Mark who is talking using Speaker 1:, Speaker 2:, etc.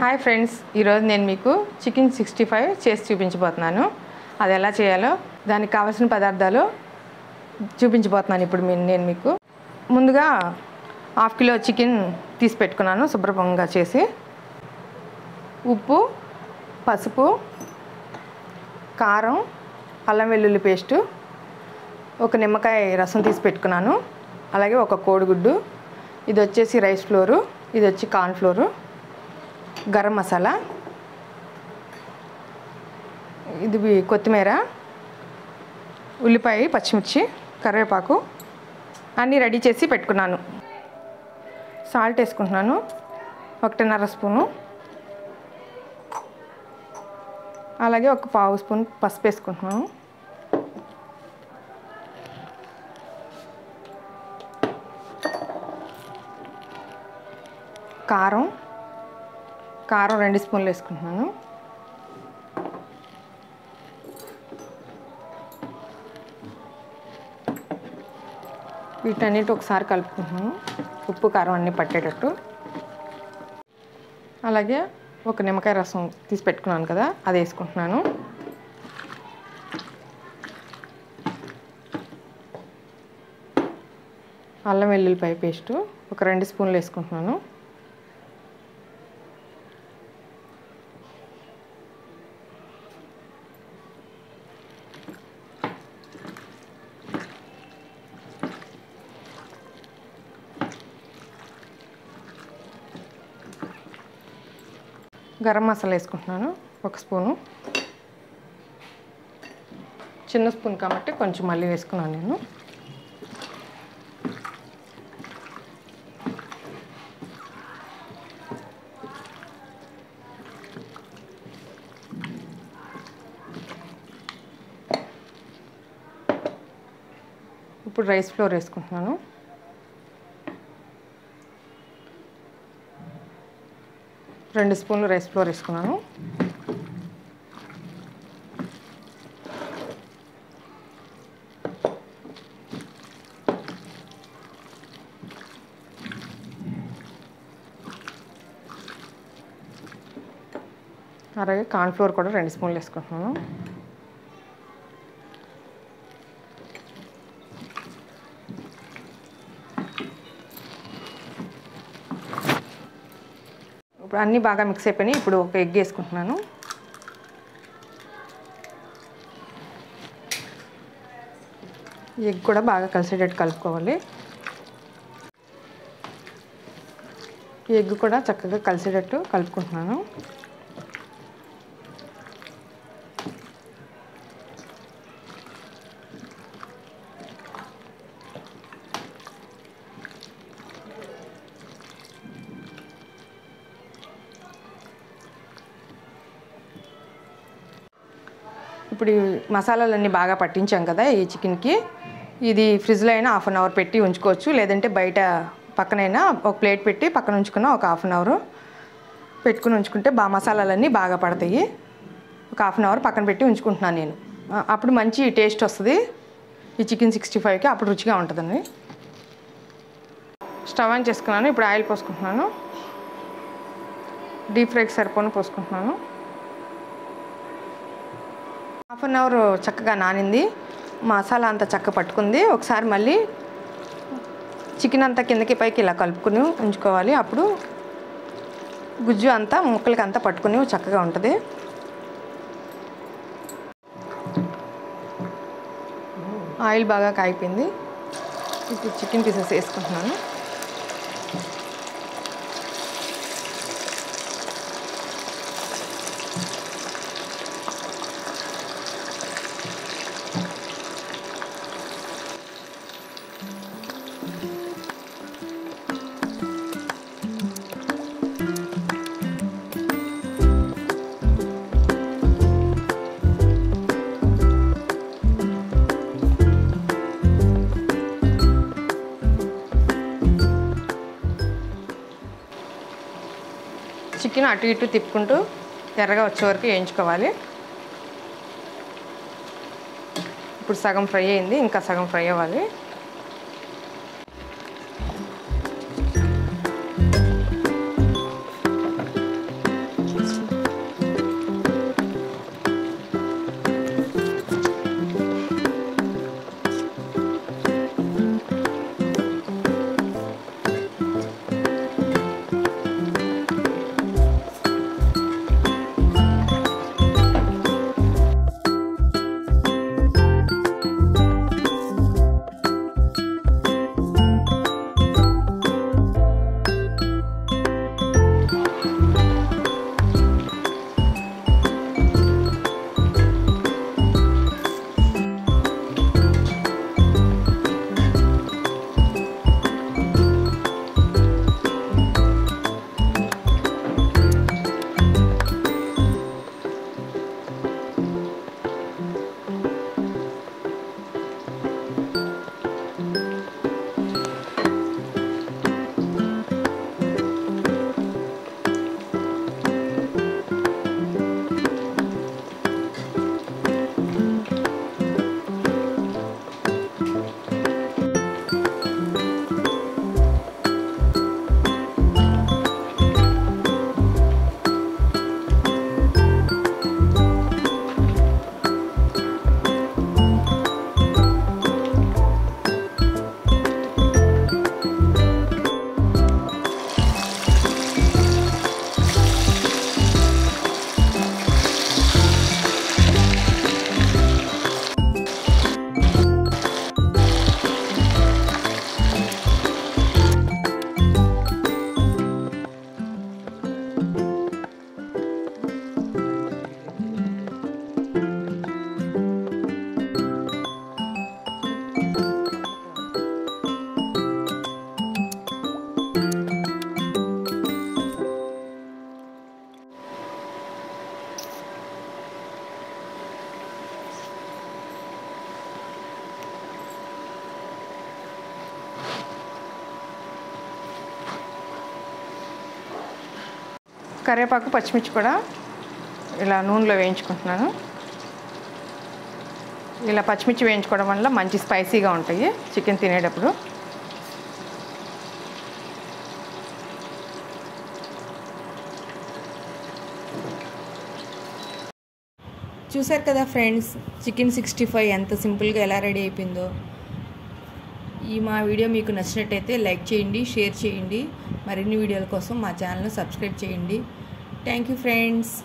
Speaker 1: Hi friends ఈరోజు నేను మీకు చికెన్ సిక్స్టీ ఫైవ్ చేసి చూపించబోతున్నాను. అది ఎలా చేయాలో దానికి కావాల్సిన పదార్థాలు చూపించబోతున్నాను ఇప్పుడు మీ- నేను మీకు. ముందుగా హాఫ్ కిలో చికెన్ తీసి పెట్టుకున్నాను శుభ్రంగా చేసి. ఉప్పు పసుపు కారం అల్లం వెల్లుల్లి పేస్టు ఒక నిమ్మకాయ రసం తీసి పెట్టుకున్నాను. అలాగే ఒక కోడిగుడ్డు. ఇది వచ్చేసి రైస్ ఫ్లోరు ఇది వచ్చి కార్న్ ఫ్లోరు. గరం మసాలా. ఇది కొత్తిమీర. ఉల్లిపాయ పచ్చిమిర్చి కరివేపాకు అన్నీ రెడీ చేసి పెట్టుకున్నాను. సాల్ట్ వేసుకుంటున్నాను. ఒకటిన్నర స్పూను. అలాగే ఒక పావు స్పూన్ పసుపు వేసుకుంటున్నాను. కారం. కారం రెండు స్పూన్లు వేసుకుంటున్నాను. వీటన్నిటి ఒకసారి కలుపుకుంటున్నాను. ఉప్పు కారం అన్నీ పట్టేటట్టు. అలాగే ఒక నిమ్మకాయ రసం తీసి పెట్టుకున్నాను కదా అది వేసుకుంటున్నాను. అల్లం వెల్లుల్లిపాయ పేస్టు ఒక రెండు స్పూన్లు వేసుకుంటున్నాను. గరం మసాలా వేసుకుంటున్నాను ఒక స్పూను. చిన్న స్పూన్ కాబట్టి కొంచెం మళ్ళీ వేసుకున్నాను నేను. ఇప్పుడు రైస్ ఫ్లోర్ వేసుకుంటున్నాను. రెండు స్పూన్లు రైస్ ఫ్లోర్ వేసుకున్నాను. అలాగే కార్న్ఫ్లోర్ కూడా రెండు స్పూన్లు వేసుకుంటున్నాను. ఇప్పుడు అన్నీ బాగా మిక్స్ అయిపోయినాయి. ఇప్పుడు ఒక ఎగ్ వేసుకుంటున్నాను. ఎగ్ కూడా బాగా కలిసేటట్టు కలుపుకోవాలి. ఎగ్ కూడా చక్కగా కలిసేటట్టు కలుపుకుంటున్నాను. ఇప్పుడు మసాలాలన్నీ బాగా పట్టించాం కదా ఈ చికెన్కి. ఇది ఫ్రిడ్జ్లో అయినా హాఫ్ అన్ అవర్ పెట్టి ఉంచుకోవచ్చు. లేదంటే బయట పక్కనైనా ఒక ప్లేట్ పెట్టి పక్కన ఉంచుకున్న ఒక హాఫ్ అన్ అవర్ పెట్టుకుని ఉంచుకుంటే బాగా మసాలాలన్నీ బాగా పడతాయి. ఒక హాఫ్ అన్ అవర్ పక్కన పెట్టి ఉంచుకుంటున్నాను నేను. అప్పుడు మంచి టేస్ట్ వస్తుంది. ఈ చికెన్ సిక్స్టీ ఫైవ్కి అప్పుడు రుచిగా ఉంటుందండి. స్టవ్ ఆన్ చేసుకున్నాను. ఇప్పుడు ఆయిల్ పోసుకుంటున్నాను. డీప్ ఫ్రైకి సరిపోను పోసుకుంటున్నాను. హాఫ్ అన్ అవర్ చక్కగా నానింది. మసాలా అంతా చక్క పట్టుకుంది. ఒకసారి మళ్ళీ చికెన్ అంతా కిందకి పైకి ఇలా కలుపుకుని ఉంచుకోవాలి. అప్పుడు గుజ్జు అంతా ముక్కలకి అంతా పట్టుకుని చక్కగా ఉంటుంది. ఆయిల్ బాగా కాగిపోయింది. ఇప్పుడు చికెన్ పీసెస్ వేసుకుంటున్నాను. చికెన్ అటు ఇటు తిప్పుకుంటూ ఎర్రగా వచ్చే వరకు వేయించుకోవాలి. ఇప్పుడు సగం ఫ్రై అయింది ఇంకా సగం ఫ్రై అవ్వాలి. కరివేపాకు పచ్చిమిర్చి కూడా ఇలా నూనెలో వేయించుకుంటున్నాను. ఇలా పచ్చిమిర్చి వేయించుకోవడం వల్ల మంచి స్పైసీగా ఉంటాయి చికెన్ తినేటప్పుడు. చూసారు కదా ఫ్రెండ్స్ చికెన్ సిక్స్టీ ఫైవ్ ఎంత సింపుల్గా ఎలా రెడీ అయిపోయిందో. ఈ మా వీడియో మీకు నచ్చినట్టయితే లైక్ చేయండి షేర్ చేయండి. మరిన్ని వీడియోల కోసం మా ఛానల్ను సబ్స్క్రైబ్ చేయండి. Thank you friends.